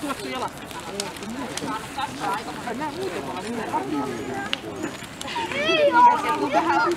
tuossa jalassa. Ei ole! Vähän on.